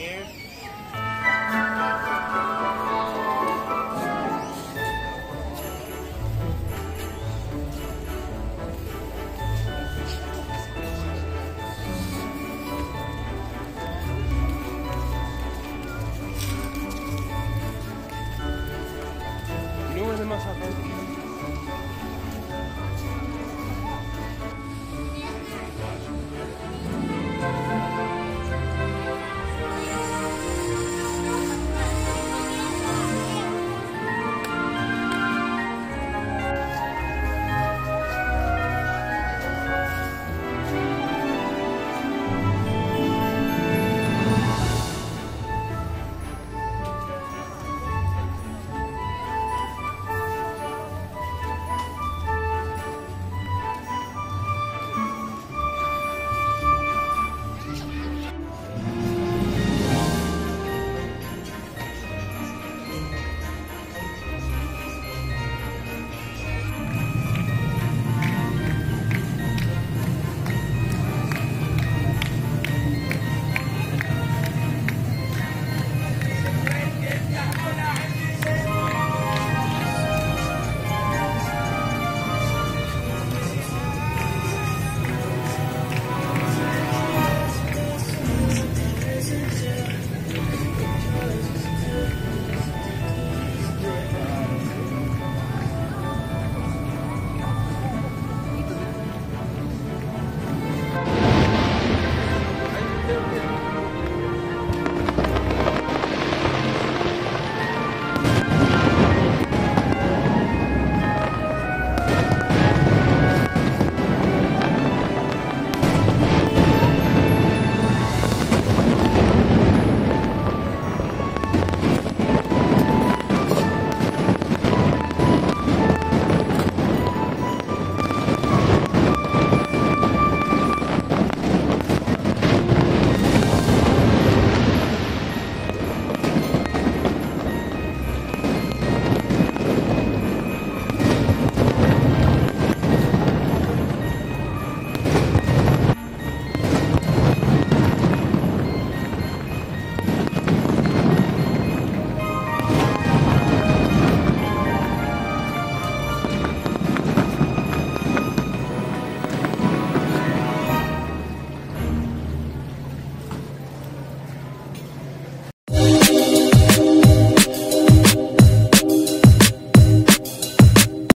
years. You know where the